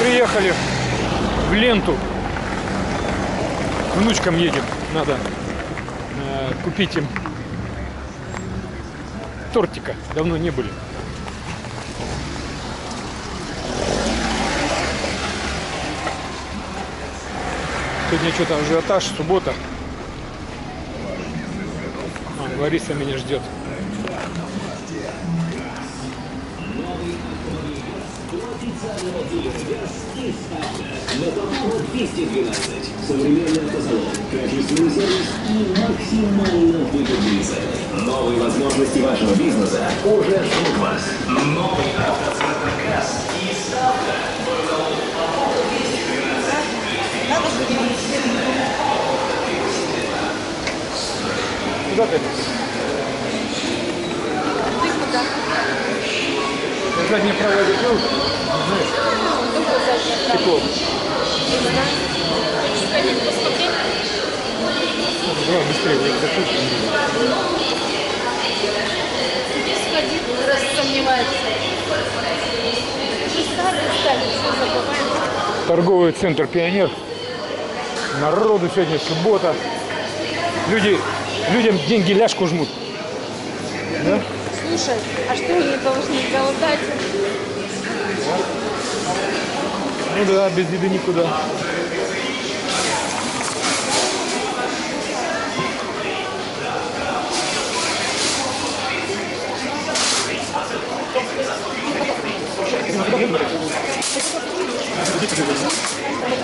Приехали в ленту. К внучкам едем. Надо э, купить им тортика. Давно не были. Сегодня что-то ажиотаж, суббота. А, Лариса меня ждет. Мотопомо 212. Современный автосалон. Качественный сервис и максимально выгодные цены. Новые возможности вашего бизнеса уже ждут вас. Новый автоцентр ГАЗ и ставка. Мотопомо 212. Куда ты? Ты куда? Я заднее правое закрыл. Знаешь, Только задняя правая. тепло. Не знаю. Хочешь сходить посмотреть? Давай быстрее, я закрыл. Иди сходи, раз сомневается. Уже старые стали, все забываем. Торговый центр «Пионер». Народу сегодня суббота. Люди, людям деньги ляжку жмут. Да? Слушай, а что они должны голодать? Ну да, без еды никуда.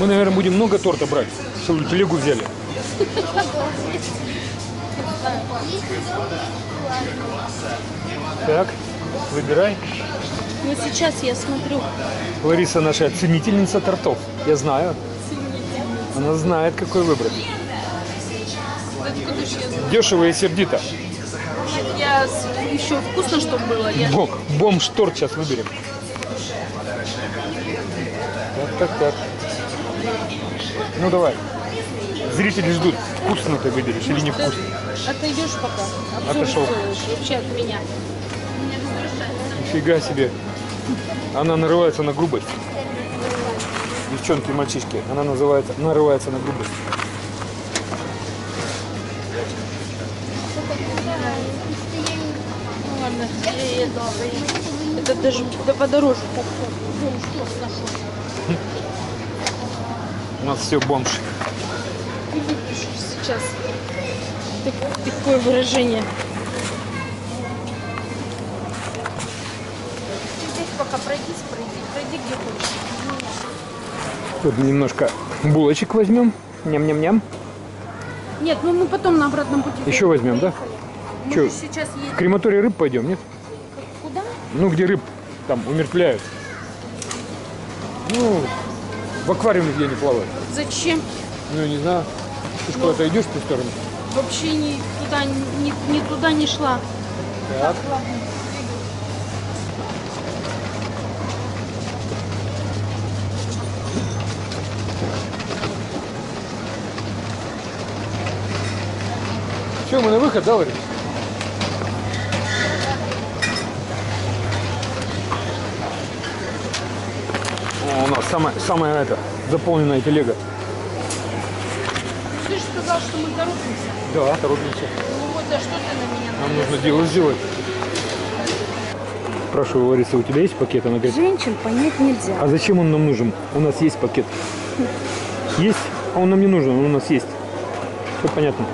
Мы, наверное, будем много торта брать. Целую телегу взяли. Так, выбирай. Ну сейчас я смотрю. Лариса наша ценительница тортов. Я знаю. Она знает, какой выбрать. Дешево и сердито. Я еще вкусно, чтобы было. Я Бог, бомж торт сейчас выберем. Так, так, так. Ну давай. Зрители ждут, вкусно ты выберешь или не вкусно. отойдешь пока. Обзор Отошел. сделаешь вообще от меня. Нифига себе. Она нарывается на грубость. Девчонки мальчишки. Она называется, нарывается на грубость. Ну ладно, это, это даже да подороже. Так, ну, что нашел? У нас все бомж. Сейчас Так- такое выражение. Здесь пока пройдись, пройди, пройди где хочешь. Тут немножко булочек возьмем. Ням-ням-ням. Нет, ну мы потом на обратном пути. Еще возьмем, да? Мы Чё? же сейчас едем. В крематорий рыб пойдем, нет? Куда? Ну, где рыб там умертвляют. Ну, в аквариуме где они плавают. Зачем? Ну, не знаю. Ты ж куда-то идешь в ту сторону? Вообще ни туда, ни, ни туда не шла. Так. ладно. Все, мы на выход, да, Ларис? О, у нас самая, самая это, заполненная телега. Ты же сказал, что мы торопимся. Да, торопимся. Ну вот, а что ты на меня Нам нужно дело сделать. Спрашиваю, Лариса, у тебя есть пакет? Она говорит, Женщин понять нельзя. а зачем он нам нужен? У нас есть пакет. Есть? А он нам не нужен, он у нас есть. Все понятно.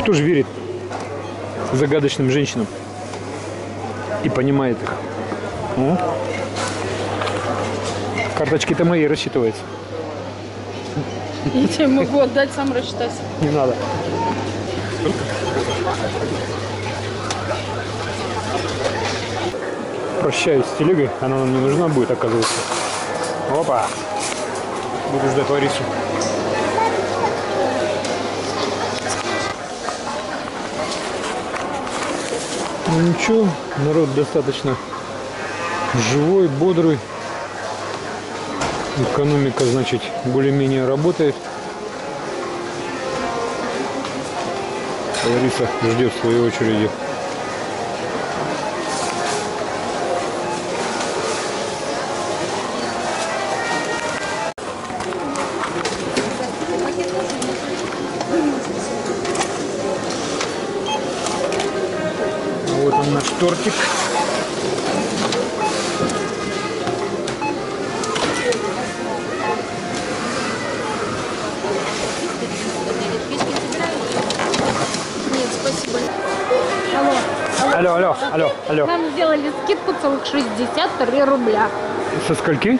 Кто же верит загадочным женщинам и понимает их? М? Карточки-то мои рассчитываются. Я тебе могу отдать, сам рассчитайся. Не надо. Прощаюсь с телегой, она нам не нужна будет, оказывается. Опа! Буду ждать Ларису. Ну ничего, народ достаточно живой, бодрый. Экономика, значит, более-менее работает. Лариса ждет своей очереди. Алло, алло, алло, алло. Нам сделали скидку целых 63 рубля. Со скольки?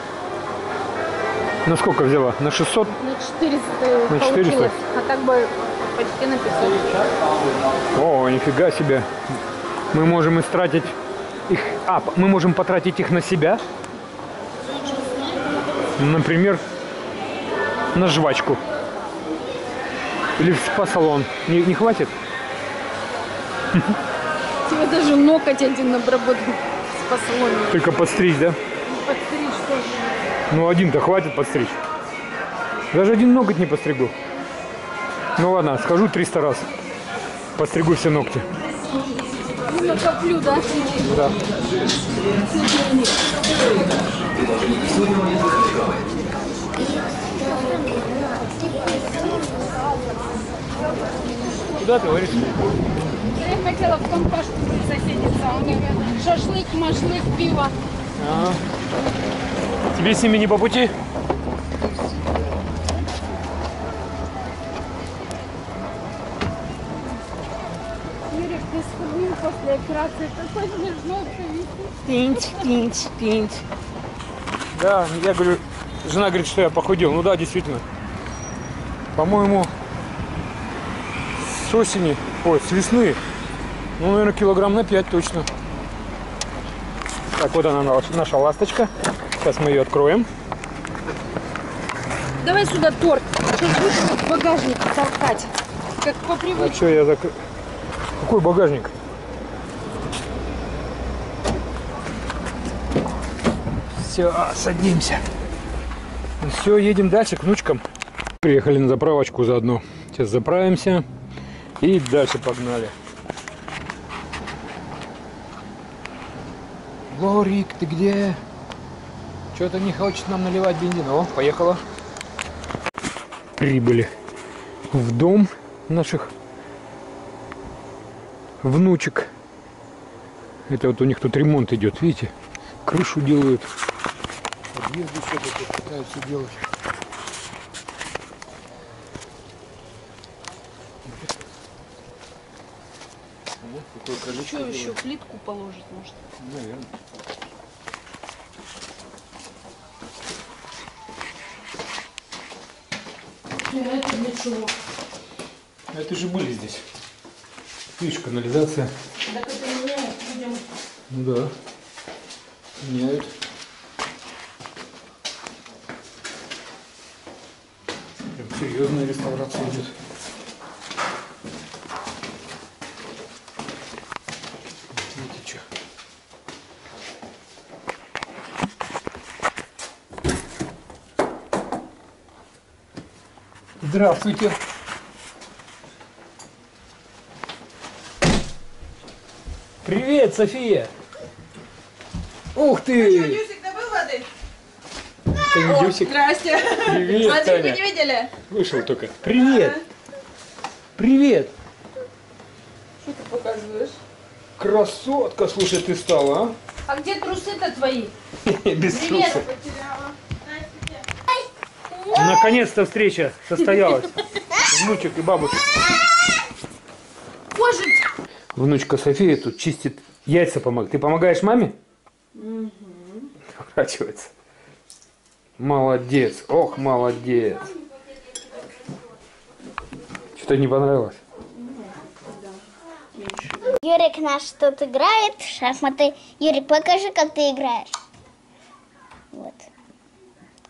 На сколько взяла? На 600? На 400 На 400? получилось. А так бы почти на 500. О, нифига себе. Мы можем истратить их... А, мы можем потратить их на себя. Например, на жвачку. Или в спа-салон. Не, не хватит? Тебе даже ноготь один обработал с посолонием. Только подстричь, да? Подстричь тоже. Ну, один-то хватит подстричь. Даже один ноготь не постригу. Ну ладно, схожу 300 раз. Постригу все ногти. Ну, накоплю, да? Да. Куда ты, Лариса? Я хотела в компашку присоседиться. У них шашлык, машлык, пиво. А. Тебе с ними не по пути? Юрик, ты после операции. Такой висит. Тинть, тинть, тинть. Да, я говорю, жена говорит, что я похудел. Ну да, действительно. По-моему, с осени, ой, с весны, ну, наверное, килограмм на 5 точно. Так, вот она наша- ласточка. Сейчас мы ее откроем. Давай сюда торт. Сейчас будешь в багажник толкать. Как по А привычке. что я так... Какой багажник? Все, садимся. Все, едем дальше к внучкам. Приехали на заправочку заодно. Сейчас заправимся и дальше погнали. Лорик, ты где? Что-то не хочет нам наливать бензин. О, поехала. Прибыли в дом наших внучек. Это вот у них тут ремонт идет, видите? Крышу делают. Подъезды что-то пытаются делать. Что еще? Плитку положить может? Наверное. Это для чего? А Это же были здесь. Видишь, канализация. Так это меняет людям. Ну да. Меняют. Прям серьезная реставрация идет. Здравствуйте. Привет, София. Ух ты! Дюсик, добыл воды? Дюсик. Здрасте. Привет, Смотри, Таня. вы не видели? Вышел только. Привет. Привет. Что ты показываешь? Красотка, слушай, ты стала, А где трусы-то твои? а? Без Привет. трусов. Наконец-то встреча состоялась. Внучек и бабушек. Боже, Внучка София тут чистит яйца помогает. Ты помогаешь маме? Поворачивается. Молодец. Ох, молодец. Что-то не понравилось? Юрик наш тут играет в шахматы. Юрик, покажи, как ты играешь. Вот.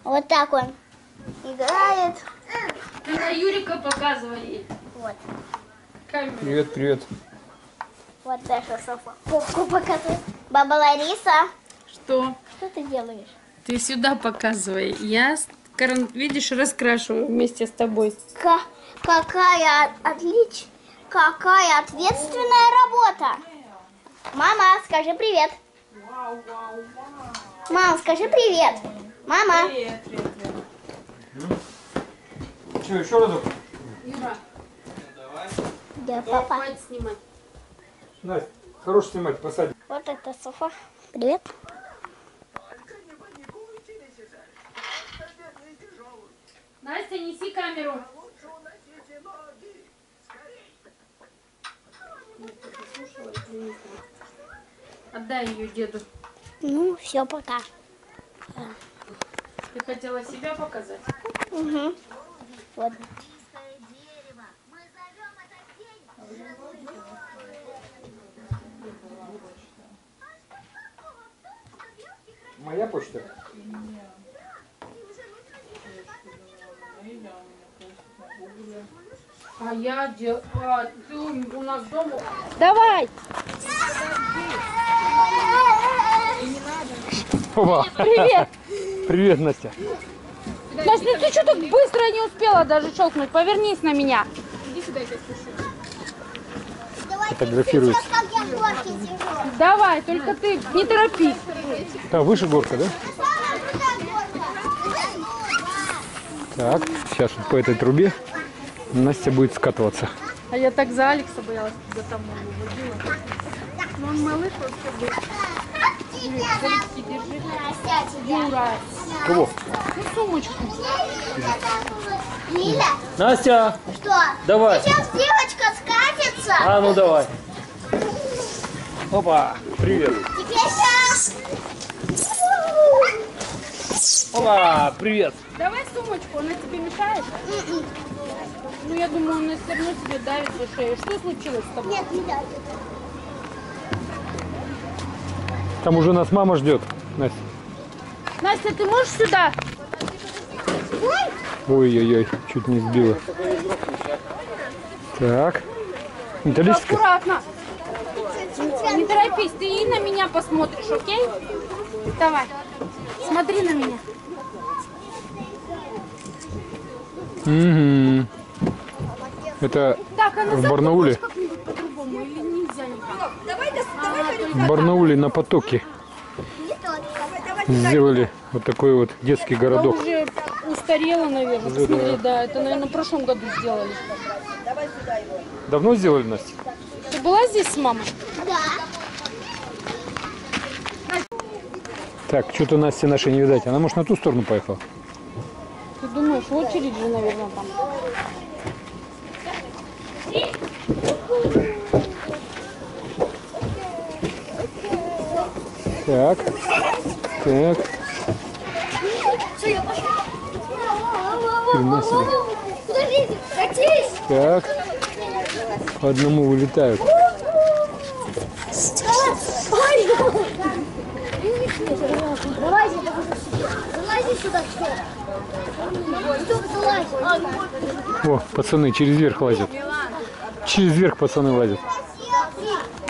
Вот так он играет. Ты на Юрика показывай. Вот. Камеру. Привет, привет. Вот Даша Софа попку показывает. Баба Лариса, Что? что ты делаешь? Ты сюда показывай. Я, видишь, раскрашиваю вместе с тобой. Ка- какая отлич, какая ответственная работа. Мама, скажи привет. Мама, скажи привет. Мама. Что, еще разок? Юра, Где папа? снимать. Настя, хорош снимать, посадим. Вот это Софа. Привет. Настя, неси камеру. Отдай ее деду. Ну, все, пока. Ты хотела себя показать? Угу. Вот. Моя почта? А я дел... а, ты у нас дома. Давай! Опа. Привет! Привет, Настя. Настя, ну ты что так быстро не успела даже щелкнуть? Повернись на меня. Я сижу. Давай, только ты не торопись. Там выше горка, да? Горка. Так, сейчас вот по этой трубе Настя будет скатываться. А я так за Алекса боялась, когда там его водила. Ну он малыш вообще был. Держи. Юра, Кого? ну сумочку. Лиля, Настя, что? давай. Сейчас девочка скатится. А ну давай. Опа. Привет. Теперь сейчас. Опа, привет. Давай сумочку, она тебе мешает? Ну я думаю, она все равно тебе давит за шею. Что случилось с тобой? Нет, не дать. Там уже нас мама ждет. Настя. Настя, ты можешь сюда? Ой-ой-ой, чуть не сбила. Так. Металлическая? Аккуратно. Не торопись, ты и на меня посмотришь, окей? Давай. Смотри на меня. Угу. Это Так, а в Барнауле. как-нибудь по-другому или нельзя никак? А, только В Барнауле на потоке сделали вот такой вот детский городок. уже устарела, наверное. Посмотри, да, это, наверное, в прошлом году сделали. Давно сделали, Настя? Ты была здесь с мамой? Так, что-то Насти нашей не видать. Она, может, на ту сторону поехала? Ты думаешь, очередь же, наверное, там. Так. Так. Так. По одному вылетают. Давайте, залази сюда? О, пацаны через верх лазят. Через верх пацаны лазят.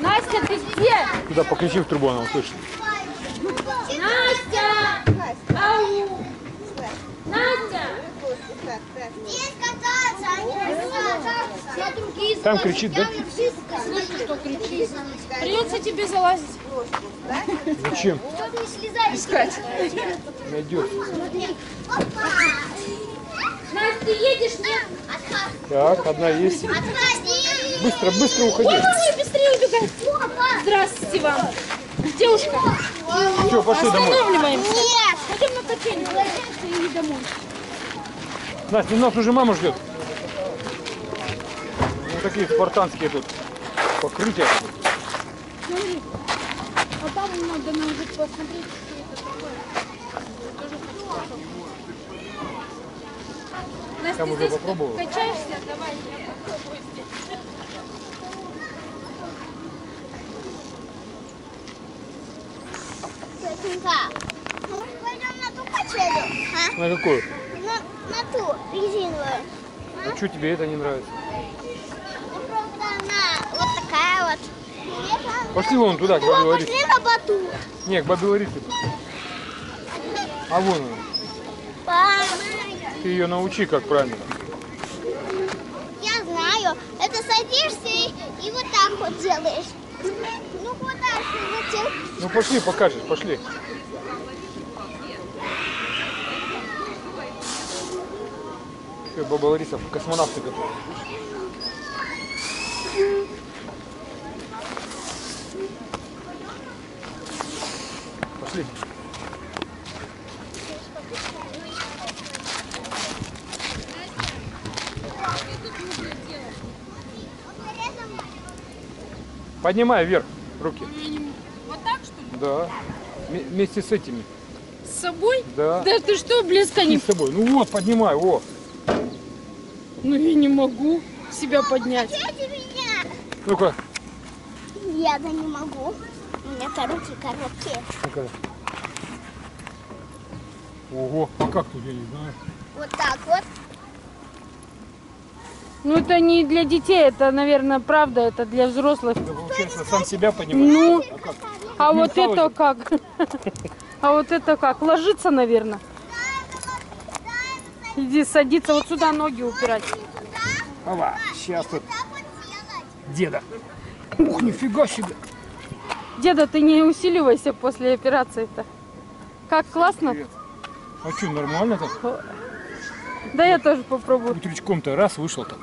Настя, ты где? Туда покричи в трубу, она услышит. Настя! Ау! Настя! Здесь кататься, они кататься. Все другие Там кричит, да? Слышу, что кричишь. Придется тебе залазить. Зачем? Чтобы не слезали. Искать. Найдет. Настя, ты едешь? Нет. Так, одна есть. Отходи. Быстро, быстро уходи. Ой, быстрее убегай. Здравствуйте вам. Девушка, Все, пошли домой. Нет. Пойдем на кофейню, и домой. Настя, нас уже мама ждет. Вот такие спартанские тут покрытия. Смотри. А там надо нам уже посмотреть, что это такое. Настя, попробовала. качаешься? Давай, я попробую Может пойдем на ту качелю? А? На какую? На, на ту резиновую. А что тебе это не нравится? Ну, просто она вот такая вот. Пошли вон туда, к бабе О, Ларисе. пошли на батут. Не, к бабе Ларисе. А вон она. Папа, Ты ее научи, как правильно. я знаю. Это садишься и, и вот так вот делаешь. Ну, куда ты зачем? Ну пошли, покажешь, пошли. Всё, баба Лариса, космонавты готовы. Пошли. Поднимай вверх руки. Вот так что ли? Да. М- вместе с этими. С собой? Да. Да ты что, близко И не... с собой. Ну вот, поднимай, о. Ну я не могу себя поднять. Ну-ка. Я да не могу. У меня короткие. ну-ка. Ого, а как тут, я не знаю. Вот так вот. Ну это не для детей, это, наверное, правда, это для взрослых. Да, получается, сам себя поднимать. Ну, А как? а вот это как? А вот это как? Ложиться, наверное. Иди садиться, вот сюда ноги упирать. Ава, сейчас тут деда. Ух, нифига себе. Деда, ты не усиливайся после операции-то. Как классно? А что, нормально так? Да я тоже попробую. Утречком-то раз вышел так.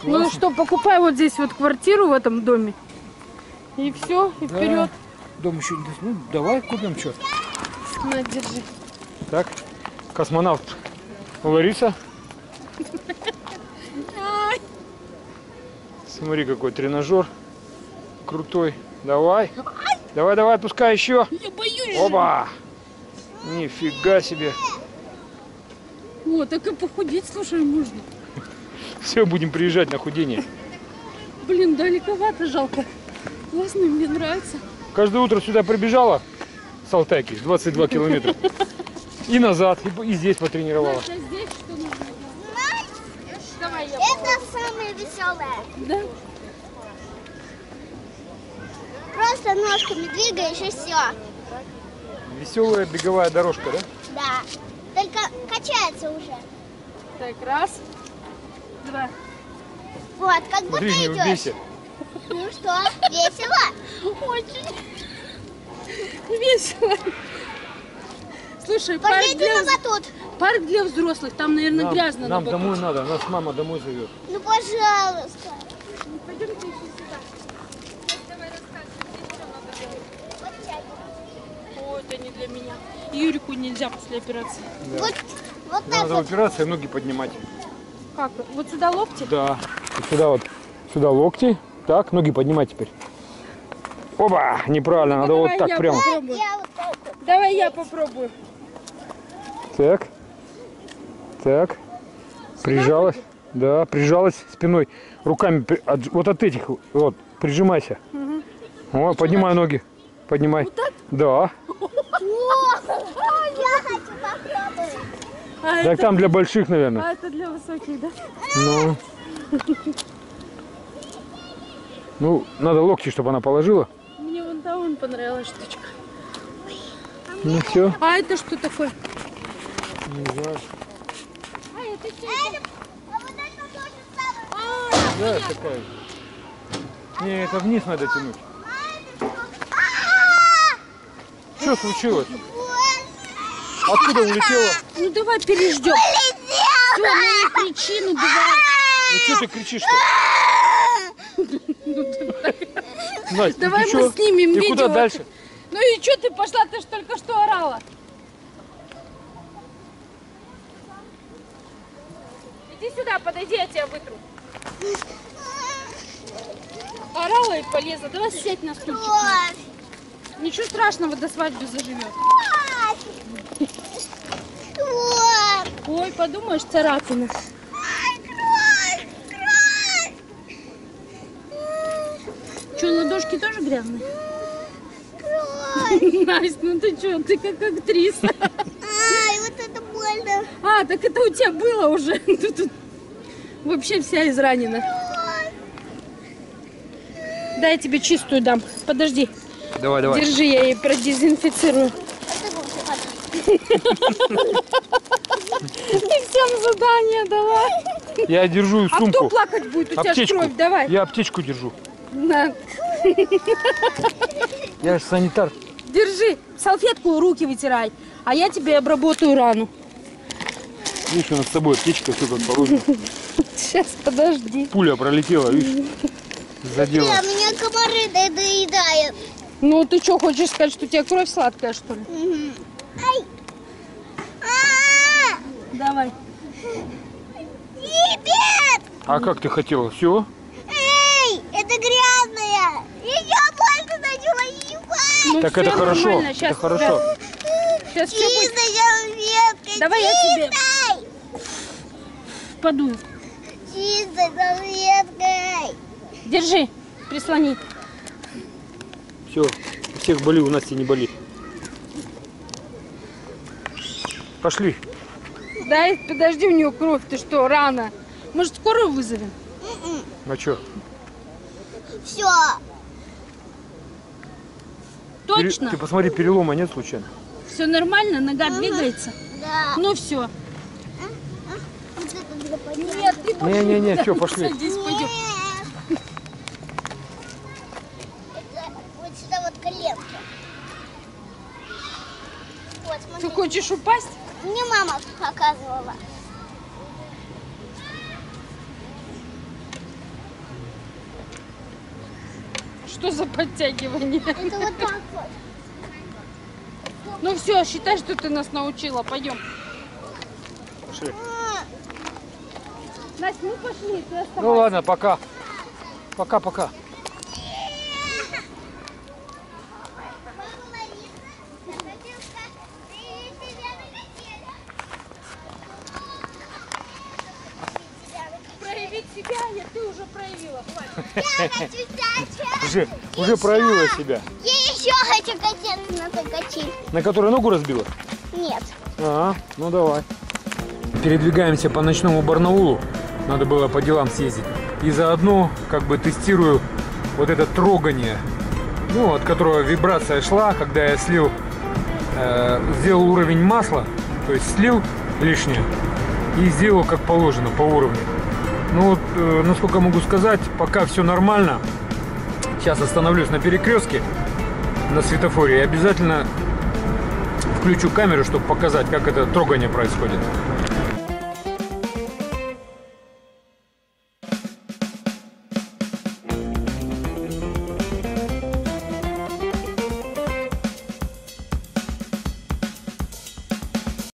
Чик. Ну что, покупай вот здесь вот квартиру в этом доме. И все, и Да. вперед. Дом еще не... Ну, давай купим что. На, держи. Так, космонавт Лариса. Смотри, какой тренажер крутой. Давай. Давай, давай, отпускай еще. Я боюсь. Оба! Нифига себе. О, так и похудеть, слушай, можно. Все, будем приезжать на худение. Блин, далековато, жалко. Классно, мне нравится. Каждое утро сюда прибежала с Алтайки, 22 километра. И назад, и, и здесь потренировалась. Настя, здесь что нужно? Давай я Это самое веселое. Да? Просто ножками двигаешь и все. Веселая беговая дорожка, да? Да. Только качается уже. Так, раз, два. Вот, как будто Смотри, не идешь. убейся. Ну что, весело? Очень весело. Слушай, парк для, на батут. парк для взрослых, там, наверное, Нам, грязно. нам на домой надо, нас мама домой зовет. Ну, пожалуйста. Пойдемте еще сюда. О, это не для меня. Юрику нельзя после операции. Вот, вот так Надо вот. операция, ноги поднимать. Как? Вот сюда локти? Да. И сюда вот, сюда локти. Так, ноги поднимать теперь. Оба! Неправильно, надо вот так прямо. попробую. Я вот так вот. Давай я попробую. Так. Так. Прижалась. Да, прижалась спиной. Руками от- вот от этих вот. Прижимайся. О, поднимай ноги. Поднимай. Да. О, я хочу попробовать. А, Так это, там для больших, наверное. а это для высоких, да? Ну. Ну, надо локти, чтобы она положила. Мне вон там вон понравилась штучка. Ну все. А это что такое? Не знаю. А, это что? А вот это тоже самое. Да, такая. Не, это вниз надо тянуть. Что случилось? Откуда улетела? Ну давай переждем. Все, ну не кричи, ну давай. Ну что ты кричишь-то? Настя, Давай ты мы чё? снимем И видео. куда дальше? Ну и что ты пошла? Ты ж только что орала. Иди сюда, подойди, я тебя вытру. Орала и полезла. Давай сядь на стульчик. Ничего страшного, до свадьбы заживет. Кровь. Ой, подумаешь, царапина. Ай, кровь. Кровь. Что, ладошки тоже грязные? Кровь. Настя, ну ты что, ты как актриса. Ай, вот это больно. А, так это у тебя было уже. Ты тут вообще вся изранена. Дай я тебе чистую дам. Подожди. Давай, давай. Держи, я ей продезинфицирую. Ты всем задание дала. Я держу А кто сумку. плакать будет? У тебя ж Аптечку. кровь, давай. Я аптечку держу. На, Я же санитар. держи. Салфетку руки вытирай. А я тебе обработаю рану. Видишь, у нас с собой аптечка, все как положено. Сейчас, подожди. Пуля пролетела, видишь? Задела. А меня комары до- доедают. Ну, ты что, хочешь сказать, что у тебя кровь сладкая, что ли? Ай. Давай. Ребят! А как ты хотела? Все? Эй, это грязная. Ее больше начала ебать. Ну, Так это хорошо. Это хорошо. Сейчас все будет. Чистая салфеткой. Давай я тебе чистой. подую. Чистой салфеткой. Держи, прислони. Все. У всех боли, у Насти не болит. Пошли. Дай, подожди, у нее кровь. Ты что, рано? Может, скорую вызовем? А что? Все. Точно? Ты посмотри, перелома нет случайно? Все нормально? Нога двигается? Да. Ну все. Нет, ты пошли. Не-не-не, все, пошли. Садись, пойдем. Вот сюда вот коленки. Вот, Ты хочешь упасть? Мне мама показывала. Что за подтягивание? Это вот так вот. Ну все, считай, что ты нас научила. Пойдем. Пошли. Настя, ну пошли, ты Ну ладно, пока. Пока-пока. Проявить себя, нет, ты уже проявила. Хватит. Уже, уже проявила себя. Я еще хочу качаться на той качели. На которой ногу разбила? Нет. А, ну давай. Передвигаемся по ночному Барнаулу. Надо было по делам съездить. И заодно как бы тестирую вот это трогание, ну, от которого вибрация шла, когда я слил, э, сделал уровень масла, то есть слил лишнее и сделал как положено по уровню. Ну вот, э, насколько могу сказать, пока все нормально. Сейчас остановлюсь на перекрестке на светофоре и обязательно включу камеру, чтобы показать, как это трогание происходит.